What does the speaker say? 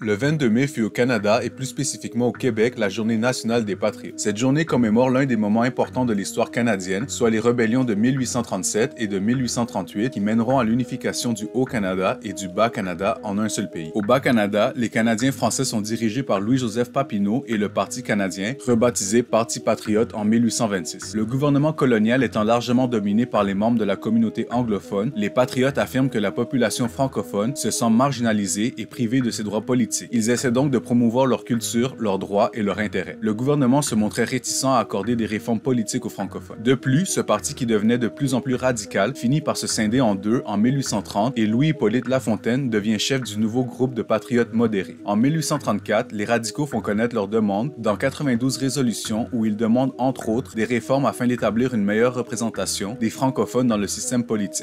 Le 22 mai fut au Canada et plus spécifiquement au Québec la journée nationale des patriotes. Cette journée commémore l'un des moments importants de l'histoire canadienne, soit les rébellions de 1837 et de 1838 qui mèneront à l'unification du Haut-Canada et du Bas-Canada en un seul pays. Au Bas-Canada, les Canadiens français sont dirigés par Louis-Joseph Papineau et le Parti canadien, rebaptisé Parti patriote en 1826. Le gouvernement colonial étant largement dominé par les membres de la communauté anglophone, les patriotes affirment que la population francophone se sent marginalisée et privée de ses droits politiques ils essaient donc de promouvoir leur culture, leurs droits et leurs intérêts. Le gouvernement se montrait réticent à accorder des réformes politiques aux francophones. De plus, ce parti qui devenait de plus en plus radical finit par se scinder en deux en 1830 et Louis-Hippolyte Lafontaine devient chef du nouveau groupe de patriotes modérés. En 1834, les radicaux font connaître leurs demandes dans 92 résolutions où ils demandent entre autres des réformes afin d'établir une meilleure représentation des francophones dans le système politique.